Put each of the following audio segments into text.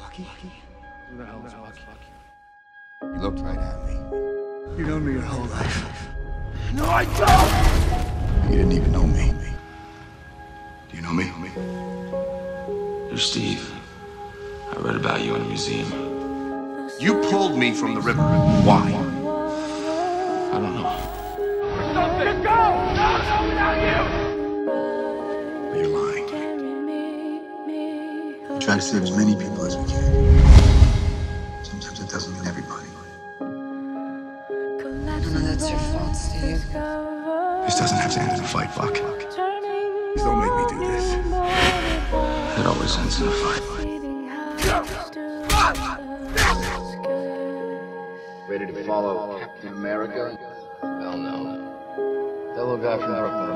Bucky? Who the hell is Bucky? You looked right at me. You've known me your whole life. No, I don't! You didn't even know me. Do you know me? You're Steve. I read about you in a museum. You pulled me from the river. Why? I don't know. Something! Go! Try to save as many people as we can. Sometimes it doesn't mean everybody. No, no, that's your fault, Steve. This doesn't have to end in a fight, Buck. Please don't make me do this. It always ends in a fight. Ready to follow Captain America? Hell no. That little guy from Brooklyn.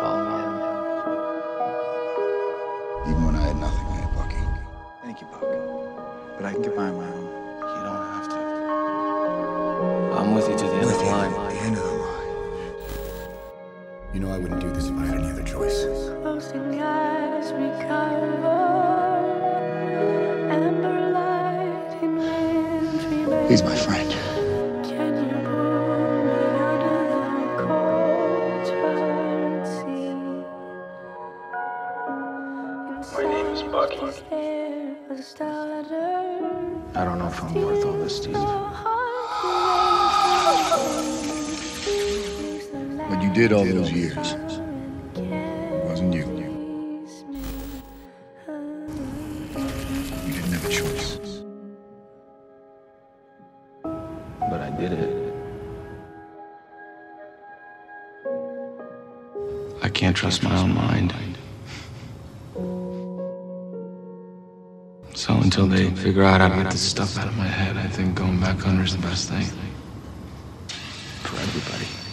Follow me. Thank you, Buck. But I can get by on my own. You don't have to. I'm with you to the end of the line. at the end of the line. You know I wouldn't do this if I had any other choice. Closing eyes recover Amber light in wintry He's my friend. Can you pull me out of the cold twilight sea? My name is Bucky. I don't know if I'm worth all this, Steve. What you did all those years wasn't you. You didn't have a choice. But I did it. I can't trust my own mind. So until they figure out how to get this stuff out of my head, I think going back under is the best thing. For everybody.